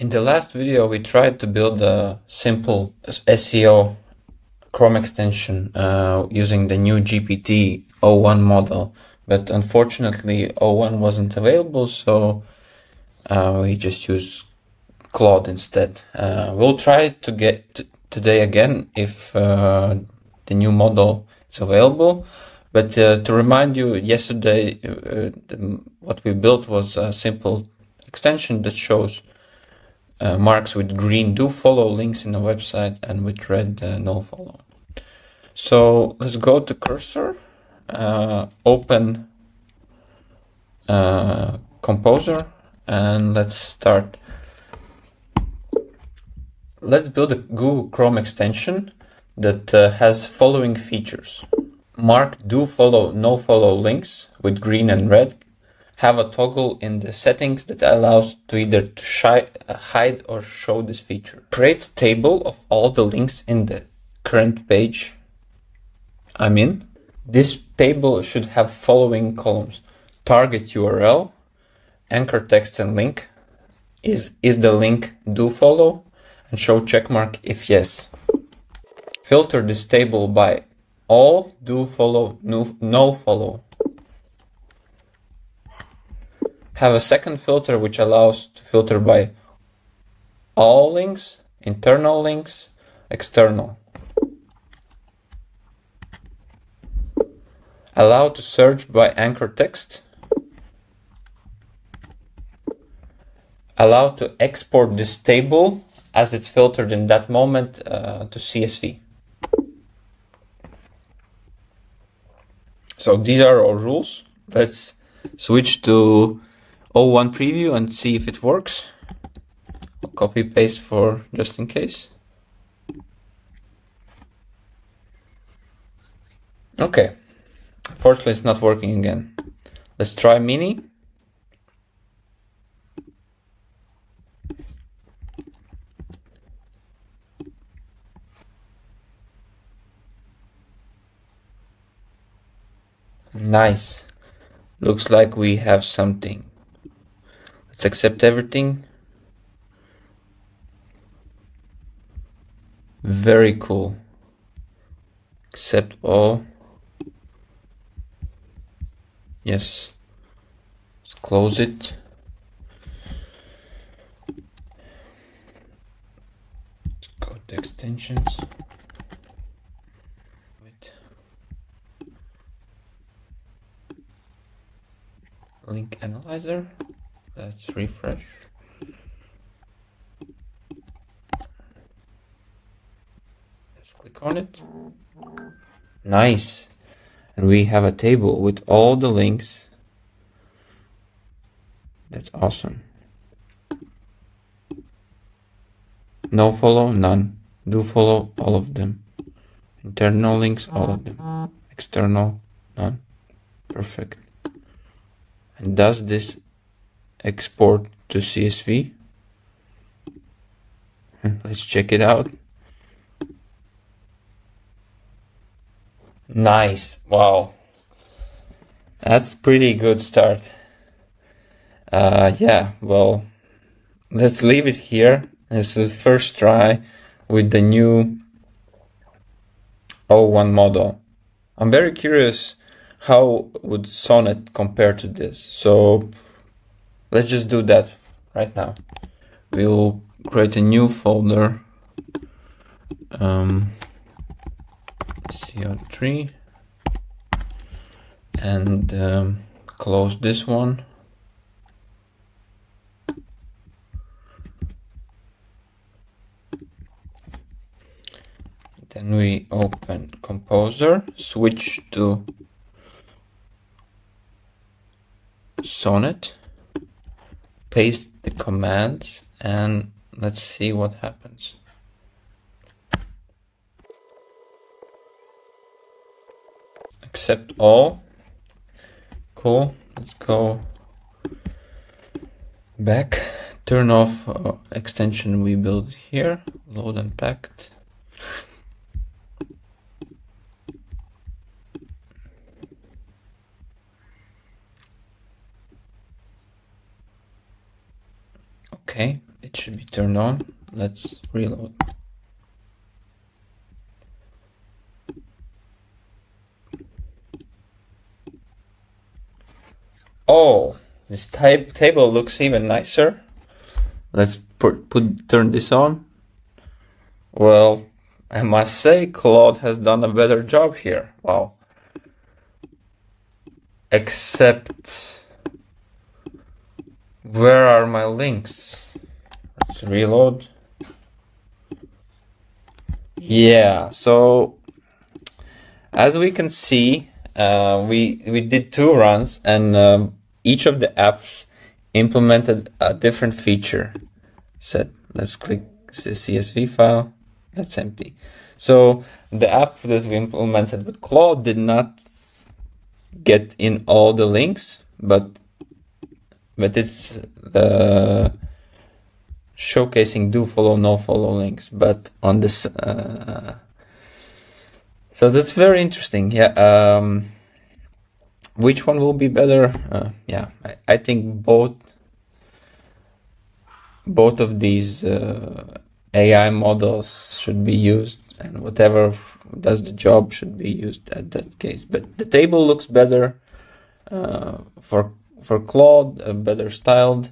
In the last video, we tried to build a simple SEO Chrome extension uh, using the new GPT o1 model, but unfortunately o1 wasn't available, so uh, we just used Claude instead. Uh, we'll try to get today again if uh, the new model is available. But uh, to remind you, yesterday uh, what we built was a simple extension that shows uh, marks with green do follow links in the website and with red uh, no follow. So let's go to cursor, uh, open uh, Composer, and let's start. Let's build a Google Chrome extension that uh, has following features. Mark do follow no follow links with green and red have a toggle in the settings that allows to either to shy, uh, hide or show this feature. Create table of all the links in the current page I'm in. This table should have following columns. Target URL, anchor text and link. Is, is the link do follow? And show checkmark if yes. Filter this table by all do follow, no, no follow have a second filter which allows to filter by all links, internal links, external. Allow to search by anchor text. Allow to export this table as it's filtered in that moment uh, to CSV. So these are our rules. Let's switch to o1 preview and see if it works. I'll copy paste for just in case. Okay, unfortunately it's not working again. Let's try mini. Nice. Looks like we have something. Let's accept everything. Very cool. Accept all. Yes. Let's close it. Let's go to extensions. Link analyzer. Let's refresh. Let's click on it. Nice. And we have a table with all the links. That's awesome. No follow, none. Do follow, all of them. Internal links, all of them. External, none. Perfect. And does this export to CSV. Let's check it out. Nice. Wow. That's pretty good start. Uh, yeah, well, let's leave it here. This is the first try with the new O1 model. I'm very curious how would Sonnet compare to this. So let's just do that right now. We'll create a new folder. Um, CO3 and um, close this one. Then we open Composer, switch to Sonnet paste the commands and let's see what happens. Accept all. Cool. Let's go back. Turn off uh, extension we built here. Load unpacked. Okay, it should be turned on. Let's reload. Oh, this type table looks even nicer. Let's put, put turn this on. Well, I must say Claude has done a better job here. Wow. Except where are my links? Let's reload. Yeah, so as we can see, uh, we we did two runs, and um, each of the apps implemented a different feature set. Let's click the CSV file. That's empty. So the app that we implemented with Claude did not get in all the links, but but it's uh, showcasing do follow, no follow links. But on this, uh, so that's very interesting. Yeah. Um, which one will be better? Uh, yeah, I, I, think both. Both of these uh, AI models should be used, and whatever does the job should be used at that case. But the table looks better uh, for for Claude, uh, better styled,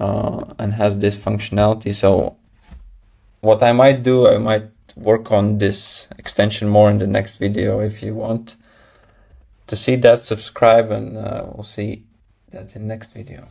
uh, and has this functionality. So what I might do, I might work on this extension more in the next video if you want to see that subscribe and uh, we'll see that in next video